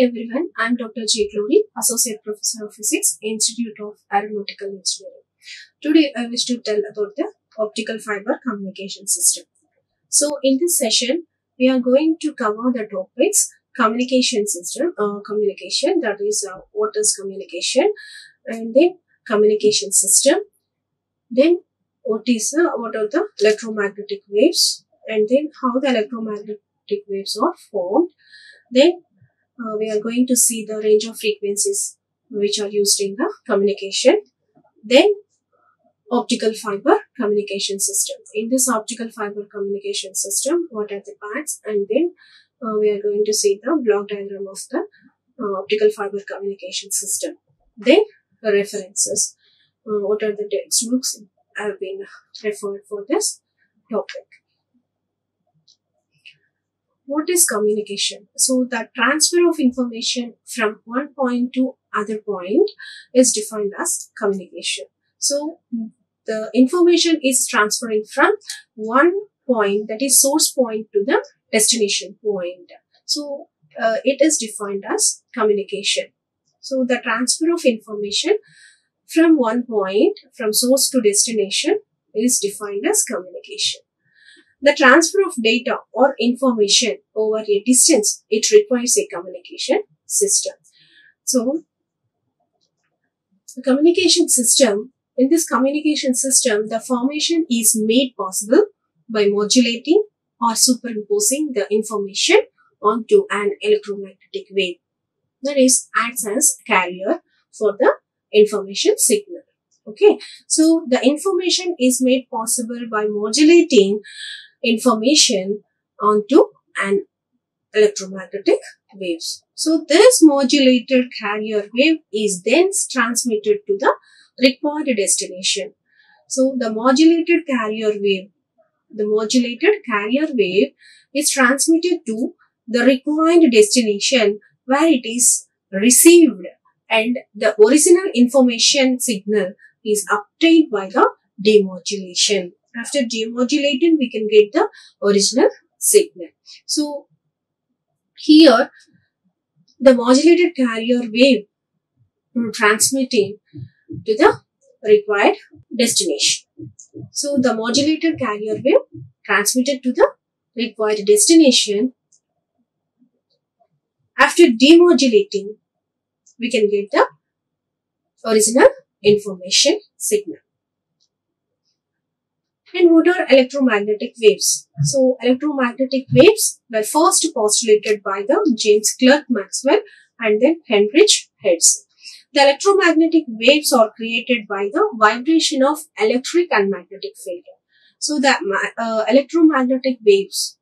everyone, I am Dr. J. Glory, Associate Professor of Physics, Institute of Aeronautical Engineering. Today I wish to tell about the optical fiber communication system. So in this session, we are going to cover the topics communication system, uh, communication, that is uh, what is communication, and then communication system, then what is uh, what are the electromagnetic waves, and then how the electromagnetic waves are formed, then uh, we are going to see the range of frequencies which are used in the communication. Then optical fiber communication system. In this optical fiber communication system, what are the parts? And then uh, we are going to see the block diagram of the uh, optical fiber communication system. Then the references. Uh, what are the textbooks have been referred for this topic what is communication? So the transfer of information from one point to other point is defined as communication. So the information is transferring from one point that is source point to the destination point. So uh, it is defined as communication. So the transfer of information from one point from source to destination is defined as communication the transfer of data or information over a distance, it requires a communication system. So, the communication system, in this communication system, the formation is made possible by modulating or superimposing the information onto an electromagnetic wave. That is, acts as carrier for the information signal. Okay, so the information is made possible by modulating information onto an electromagnetic waves. So this modulated carrier wave is then transmitted to the required destination. So the modulated carrier wave, the modulated carrier wave is transmitted to the required destination where it is received and the original information signal is obtained by the demodulation after demodulating we can get the original signal. So here the modulated carrier wave transmitting to the required destination. So the modulated carrier wave transmitted to the required destination. After demodulating we can get the original information signal and what are electromagnetic waves? So, electromagnetic waves were first postulated by the James Clerk Maxwell and then Heinrich Hertz. The electromagnetic waves are created by the vibration of electric and magnetic field. So, the uh, electromagnetic waves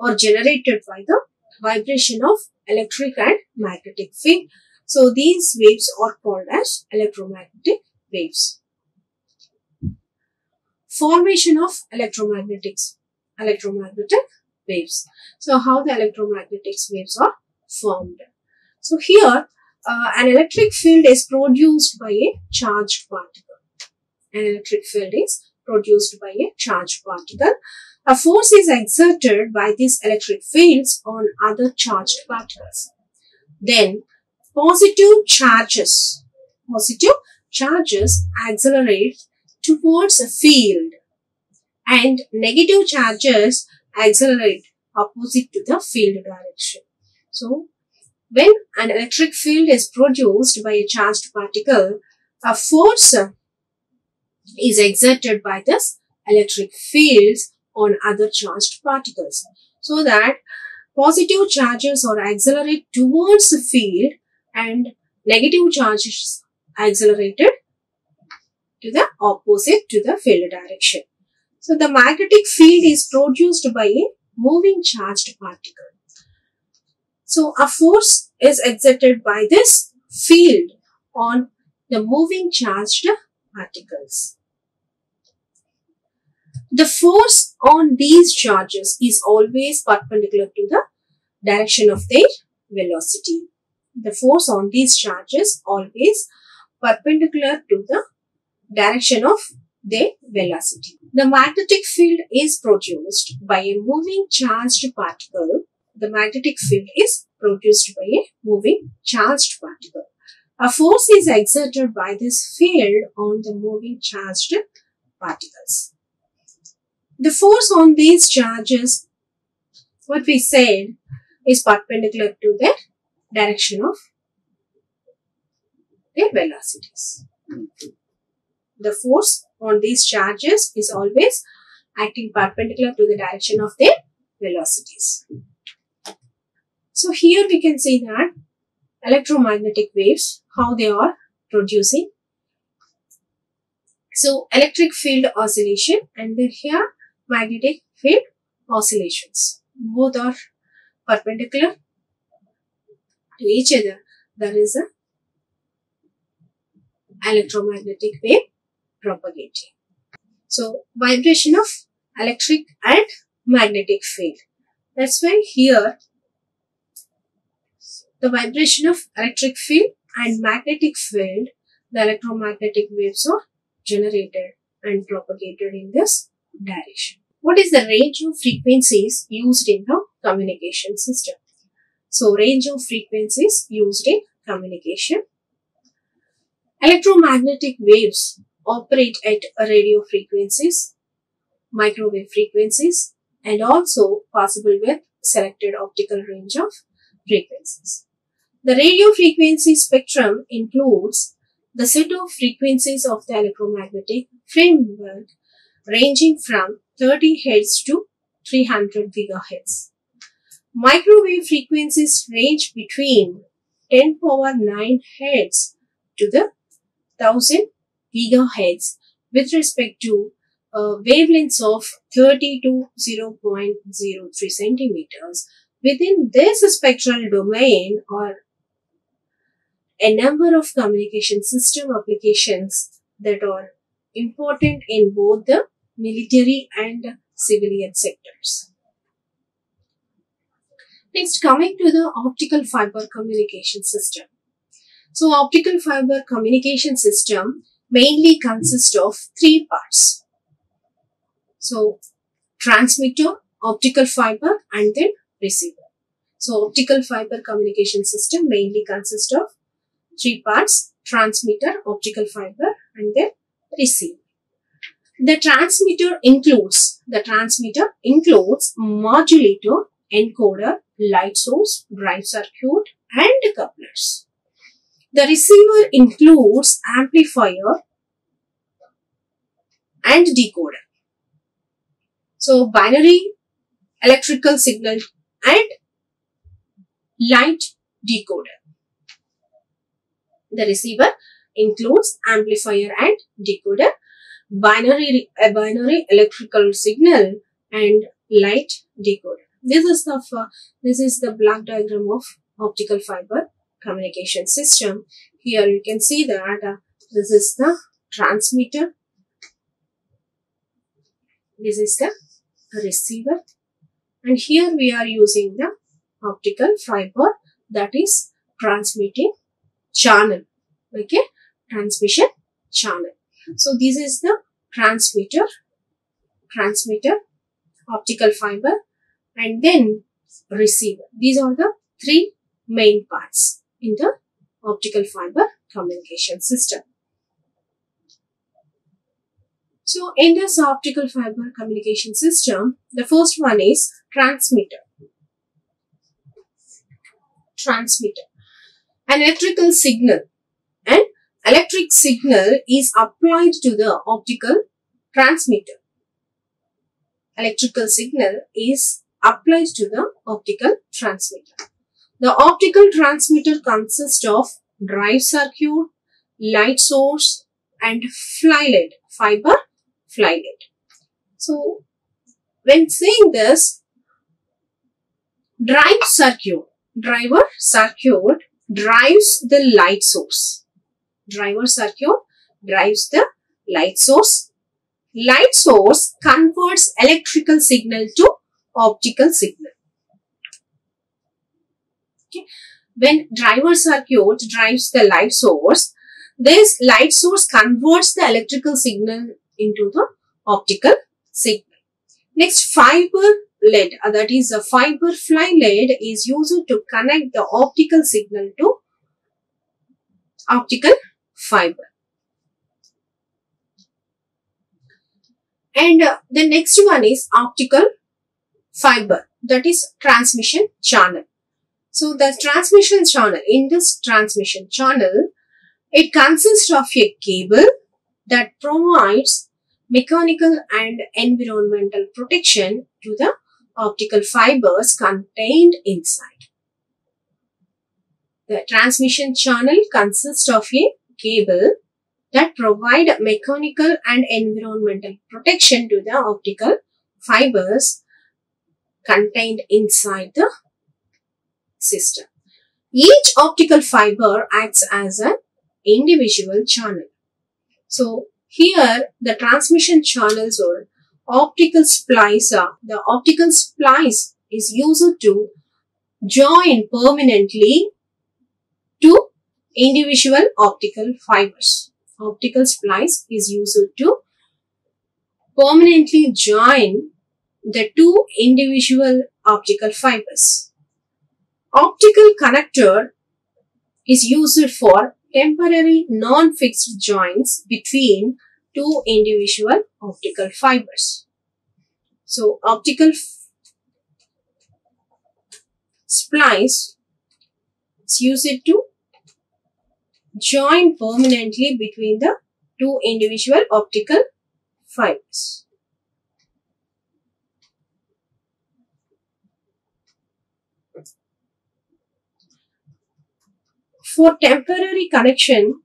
are generated by the vibration of electric and magnetic field. So, these waves are called as electromagnetic waves formation of electromagnetics, electromagnetic waves. So how the electromagnetic waves are formed. So here uh, an electric field is produced by a charged particle. An electric field is produced by a charged particle. A force is exerted by these electric fields on other charged particles. Then positive charges, positive charges accelerate towards a field and negative charges accelerate opposite to the field direction. So, when an electric field is produced by a charged particle, a force is exerted by this electric fields on other charged particles so that positive charges are accelerated towards the field and negative charges accelerated to the opposite to the field direction. So the magnetic field is produced by a moving charged particle. So a force is exerted by this field on the moving charged particles. The force on these charges is always perpendicular to the direction of their velocity. The force on these charges always perpendicular to the direction of their velocity. The magnetic field is produced by a moving charged particle. The magnetic field is produced by a moving charged particle. A force is exerted by this field on the moving charged particles. The force on these charges, what we said, is perpendicular to the direction of their velocities. The force on these charges is always acting perpendicular to the direction of their velocities. So here we can see that electromagnetic waves, how they are producing. So electric field oscillation and then here magnetic field oscillations. Both are perpendicular to each other. There is a electromagnetic wave propagating. So vibration of electric and magnetic field. That's why here the vibration of electric field and magnetic field, the electromagnetic waves are generated and propagated in this direction. What is the range of frequencies used in the communication system? So range of frequencies used in communication. Electromagnetic waves operate at radio frequencies, microwave frequencies, and also possible with selected optical range of frequencies. The radio frequency spectrum includes the set of frequencies of the electromagnetic framework ranging from 30 Hz to 300 GHz. Microwave frequencies range between 10 power 9 Hz to the 1000 GHz with respect to uh, wavelengths of 30 to 0.03 centimeters. Within this spectral domain are a number of communication system applications that are important in both the military and civilian sectors. Next, coming to the optical fiber communication system. So, optical fiber communication system mainly consists of three parts. So, transmitter, optical fiber and then receiver. So, optical fiber communication system mainly consists of three parts, transmitter, optical fiber and then receiver. The transmitter includes, the transmitter includes modulator, encoder, light source, drive circuit and couplers. The receiver includes amplifier and decoder. So binary electrical signal and light decoder. The receiver includes amplifier and decoder, binary, a binary electrical signal and light decoder. This is the this is the block diagram of optical fiber communication system. Here you can see that uh, this is the transmitter. This is the receiver. And here we are using the optical fiber that is transmitting channel. Okay, transmission channel. So this is the transmitter, transmitter, optical fiber and then receiver. These are the three main parts in the optical fiber communication system. So in this optical fiber communication system, the first one is transmitter. Transmitter. An electrical signal. An electric signal is applied to the optical transmitter. Electrical signal is applied to the optical transmitter. The optical transmitter consists of drive circuit, light source and flylead, fiber flylead. So, when saying this, drive circuit, driver circuit drives the light source. Driver circuit drives the light source. Light source converts electrical signal to optical signal. Okay. When driver circuit drives the light source, this light source converts the electrical signal into the optical signal. Next, fiber lead, uh, that is a fiber fly lead is used to connect the optical signal to optical fiber. And uh, the next one is optical fiber, that is transmission channel. So the transmission channel, in this transmission channel, it consists of a cable that provides mechanical and environmental protection to the optical fibers contained inside. The transmission channel consists of a cable that provide mechanical and environmental protection to the optical fibers contained inside the system. Each optical fiber acts as an individual channel. So here the transmission channels or optical splicer, the optical splice is used to join permanently to individual optical fibers. Optical splice is used to permanently join the two individual optical fibers. Optical connector is used for temporary non-fixed joints between two individual optical fibers. So, optical splice is used to join permanently between the two individual optical fibers. For temporary connection,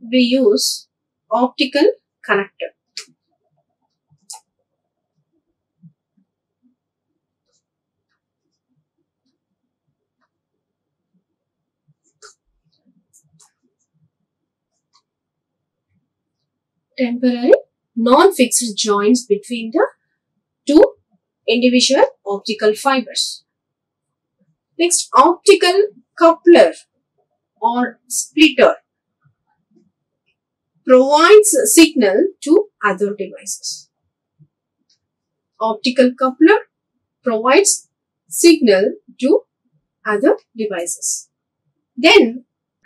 we use optical connector. Temporary non-fixed joints between the two individual optical fibers. Next, optical coupler or splitter provides signal to other devices. Optical coupler provides signal to other devices. Then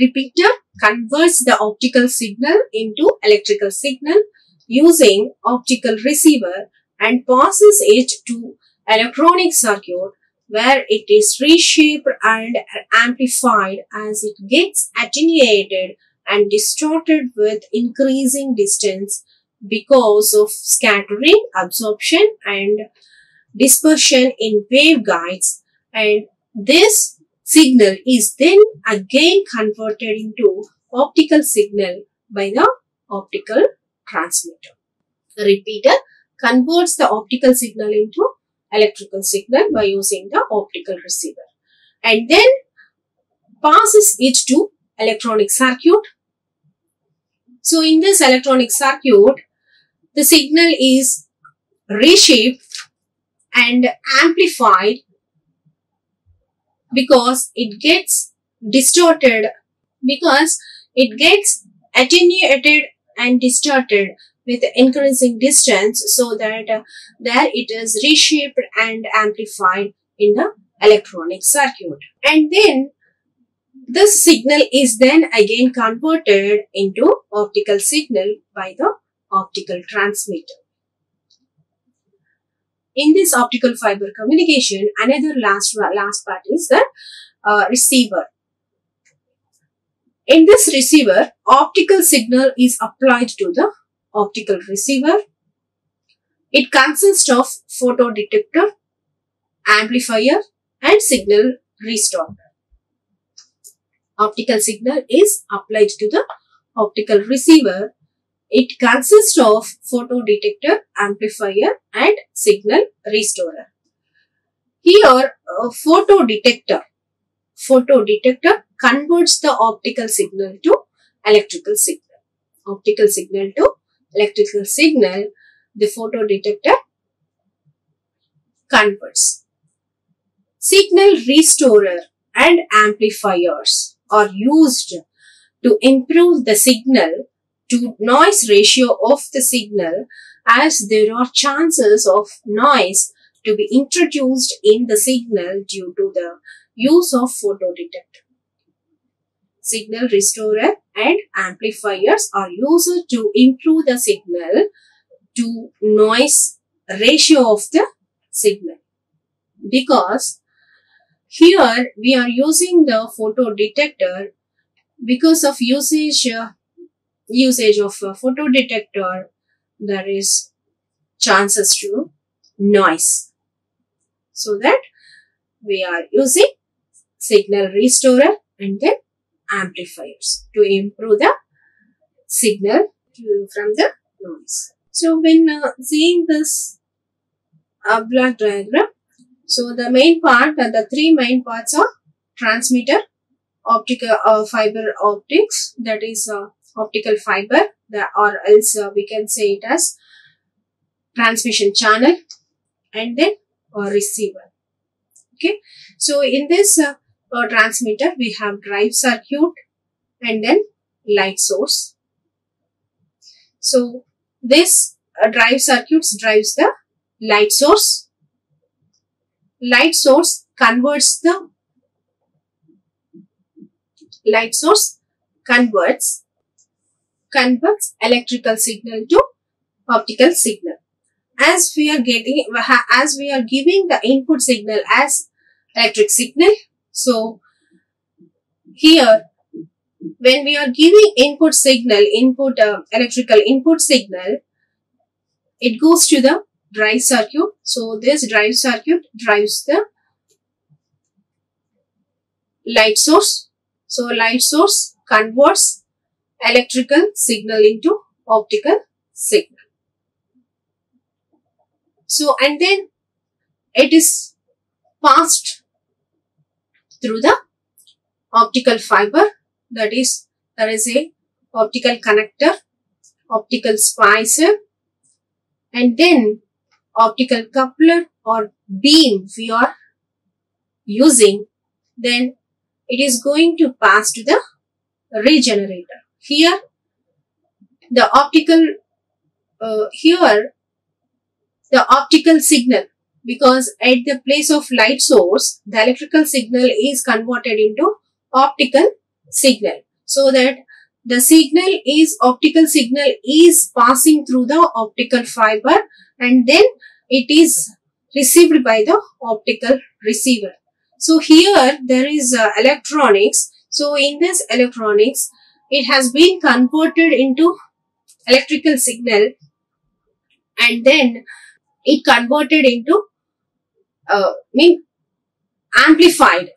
repeater converts the optical signal into electrical signal using optical receiver and passes it to electronic circuit where it is reshaped and amplified as it gets attenuated and distorted with increasing distance because of scattering, absorption and dispersion in waveguides and this signal is then again converted into optical signal by the optical transmitter. The repeater converts the optical signal into electrical signal by using the optical receiver and then passes it to electronic circuit. So in this electronic circuit, the signal is reshaped and amplified because it gets distorted because it gets attenuated and distorted with increasing distance so that uh, there it is reshaped and amplified in the electronic circuit. And then this signal is then again converted into optical signal by the optical transmitter. In this optical fiber communication, another last, last part is the uh, receiver. In this receiver, optical signal is applied to the optical receiver. It consists of photodetector, amplifier and signal restorer. Optical signal is applied to the optical receiver. It consists of photodetector, amplifier and signal restorer. Here, a photodetector, photodetector converts the optical signal to electrical signal. Optical signal to electrical signal, the photodetector converts. Signal restorer and amplifiers are used to improve the signal to noise ratio of the signal as there are chances of noise to be introduced in the signal due to the use of photodetector. Signal restorer and amplifiers are used to improve the signal to noise ratio of the signal. Because here we are using the photodetector because of usage uh, usage of a photodetector there is chances to noise. So that we are using signal restorer and then amplifiers to improve the signal to, from the noise. So when uh, seeing this uh, block diagram so the main part and the three main parts are transmitter optical uh, fiber optics that is uh, optical fiber or else uh, we can say it as transmission channel and then receiver. Okay? So in this uh, uh, transmitter we have drive circuit and then light source. So this uh, drive circuits drives the light source. Light source converts the light source converts converts electrical signal to optical signal. As we are getting as we are giving the input signal as electric signal so here when we are giving input signal input uh, electrical input signal it goes to the drive circuit so this drive circuit drives the light source so light source converts electrical signal into optical signal. So and then it is passed through the optical fiber that is there is a optical connector, optical splicer and then optical coupler or beam we are using then it is going to pass to the regenerator. Here, the optical, uh, here, the optical signal, because at the place of light source, the electrical signal is converted into optical signal. So that the signal is, optical signal is passing through the optical fiber and then it is received by the optical receiver. So here there is uh, electronics. So in this electronics, it has been converted into electrical signal and then it converted into uh, mean amplified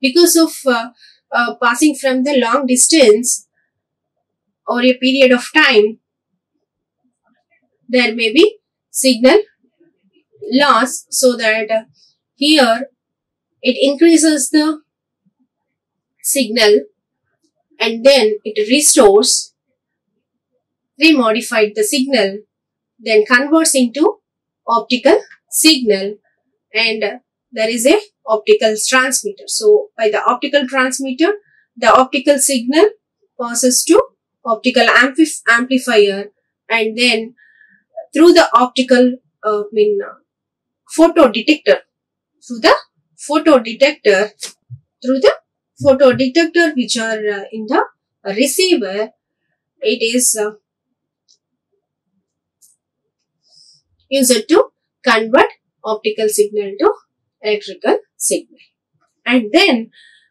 because of uh, uh, passing from the long distance or a period of time there may be signal loss so that uh, here it increases the signal and then it restores, remodified the signal, then converts into optical signal and there is a optical transmitter. So by the optical transmitter, the optical signal passes to optical ampli amplifier and then through the optical uh, mean uh, photo detector through the photo detector through the photo detector which are uh, in the receiver it is uh, used to convert optical signal to electrical signal and then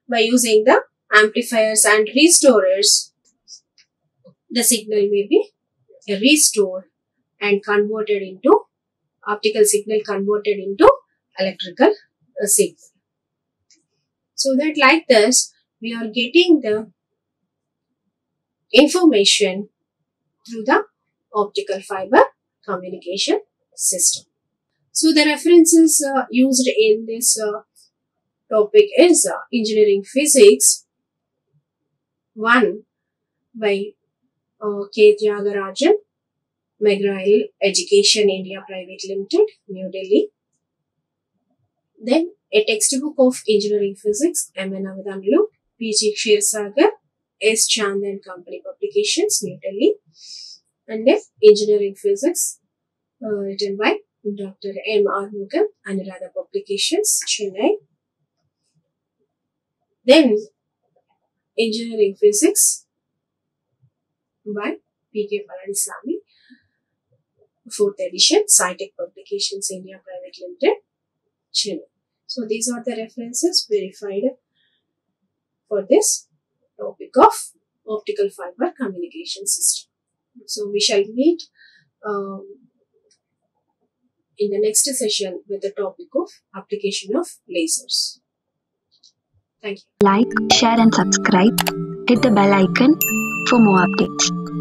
by using the amplifiers and restorers the signal may be restored and converted into optical signal converted into electrical uh, signal. So that like this, we are getting the information through the optical fiber communication system. So the references uh, used in this uh, topic is uh, engineering physics 1 by uh, K. Thyagarajan, McGraw-Hill Education India Private Limited, New Delhi. Then a textbook of engineering physics, M.N. Avadhanulu, P.G. Kshirsagar, S. Chand and Company Publications, New Delhi. and then Engineering Physics, uh, written by Dr. M. Arumugam, Anuradha Publications, Chennai. Then Engineering Physics by P.K. Palanisamy, fourth edition, SciTech Publications India Private Limited, Chennai. So these are the references verified for this topic of optical fiber communication system. So we shall meet um, in the next session with the topic of application of lasers. Thank you. Like, share and subscribe. Hit the bell icon for more updates.